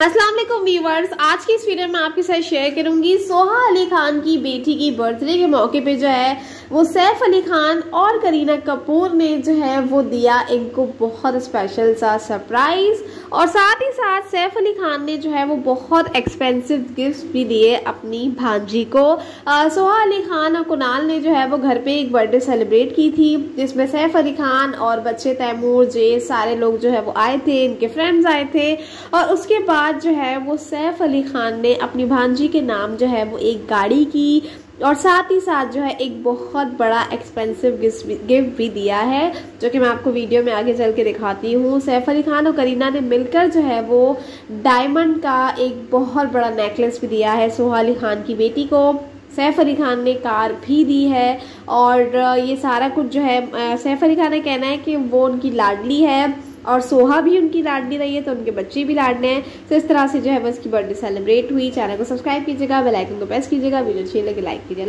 वालेकुम व्यूवर्स आज की इस वीडियो में आपके साथ शेयर करूँगी सोहा अली खान की बेटी की बर्थडे के मौके पे जो है वो सैफ अली खान और करीना कपूर ने जो है वो दिया इनको बहुत स्पेशल सा सरप्राइज़ और साथ ही साथ सैफ अली खान ने जो है वो बहुत एक्सपेंसिव गिफ्ट भी दिए अपनी भांजी को। आ, सोहा अली खान और कुणाल ने जो है वो घर पे एक बर्थडे सेलिब्रेट की थी जिसमें सैफ अली खान और बच्चे तैमूर जे सारे लोग जो है वो आए थे इनके फ्रेंड्स आए थे। और उसके बाद जो है वो सैफ अली खान ने अपनी भांजी के नाम जो है वो एक गाड़ी की और साथ ही साथ जो है एक बहुत बड़ा एक्सपेंसिव गिफ्ट भी दिया है, जो कि मैं आपको वीडियो में आगे चल के दिखाती हूँ। सैफ अली खान और करीना ने मिलकर जो है वो डायमंड का एक बहुत बड़ा नेकलेस भी दिया है सोहा अली खान की बेटी को। सैफ अली खान ने कार भी दी है और ये सारा कुछ जो है सैफ अली खान ने कहना है कि वो उनकी लाडली है। और सोहा भी उनकी लाडनी रही है तो उनके बच्चे भी लाडने हैं। तो इस तरह से जो है, बस की बर्थडे सेलिब्रेट हुई। चैनल को सब्सक्राइब कीजिएगा बेलाइकन को प्रेस कीजिएगा, वीडियो अच्छी लगे, लाइक कीजिए।